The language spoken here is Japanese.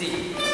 Z